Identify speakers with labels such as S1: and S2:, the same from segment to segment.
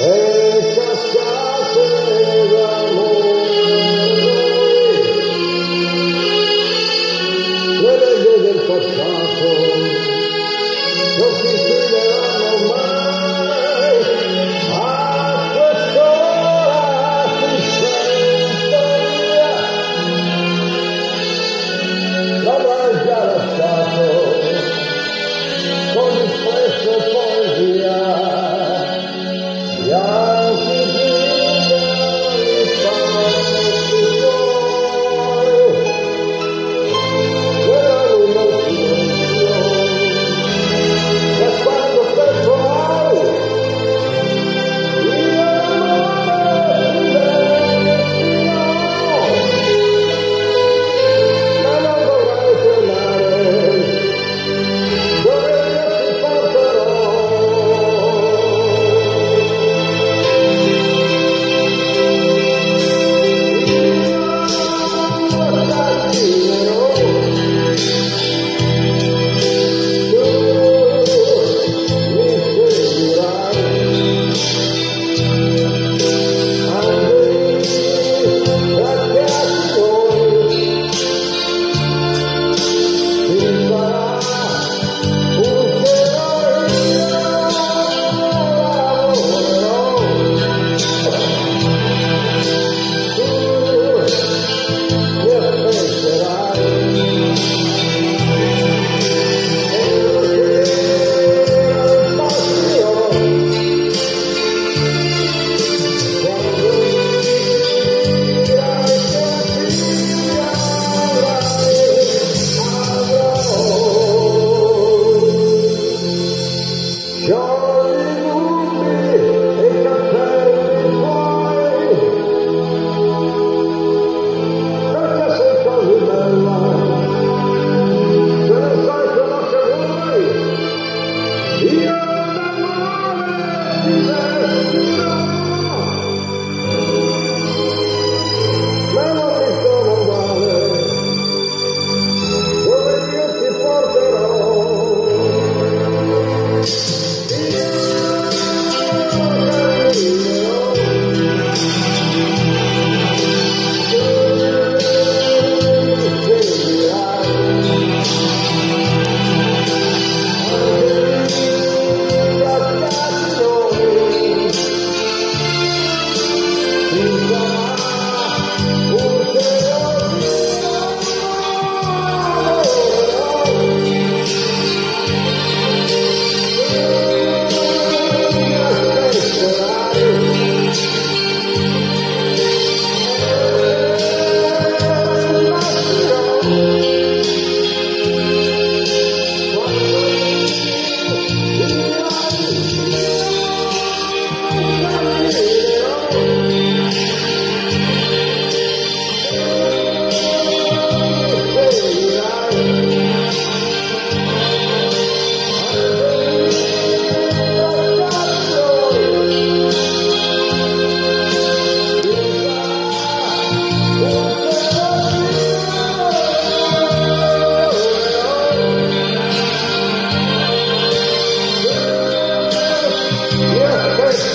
S1: Let it go del pasado.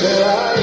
S1: Yeah. I